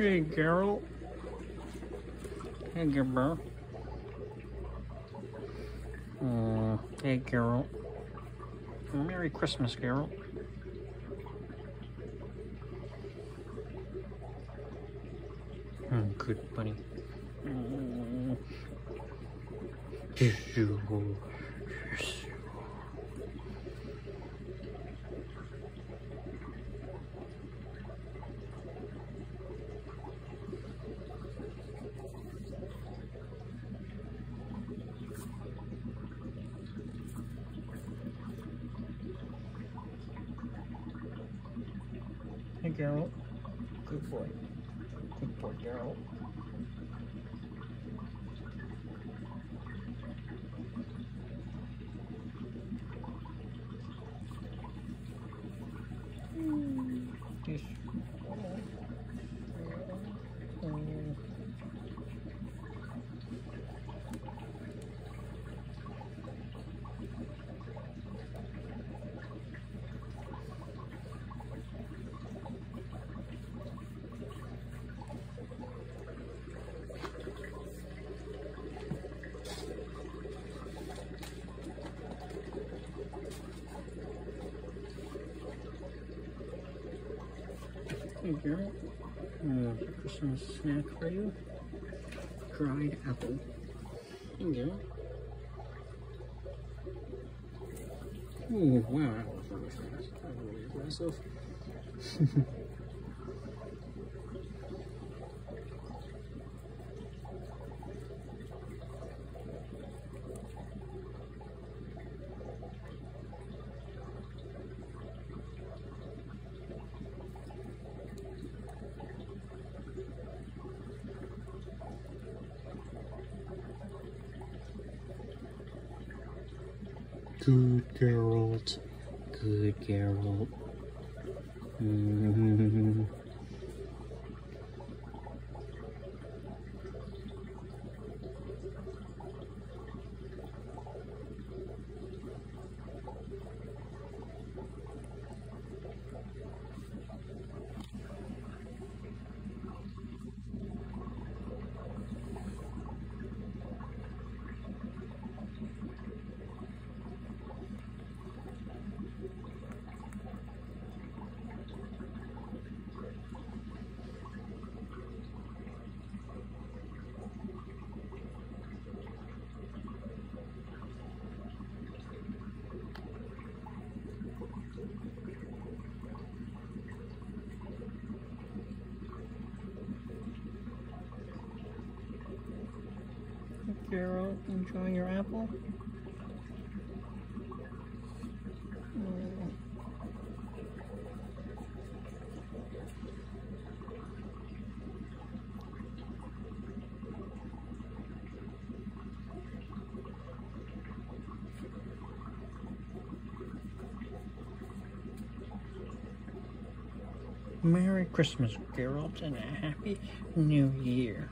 Hey, Geralt. Hey, Gibber. Uh, hey, Geralt. Merry Christmas, Geralt. Oh, good buddy. Mm. Hey, Geralt. Good boy. Good boy, Geralt. Yes. Hey, girl. Uh, Christmas snack for you. Dried apple. Hey, girl. Oh, wow, that was really fast. Was really aggressive. Good Geralt. Good Geralt. Mm. Geralt, enjoying your apple? Merry Christmas, Geralt, and a Happy New Year.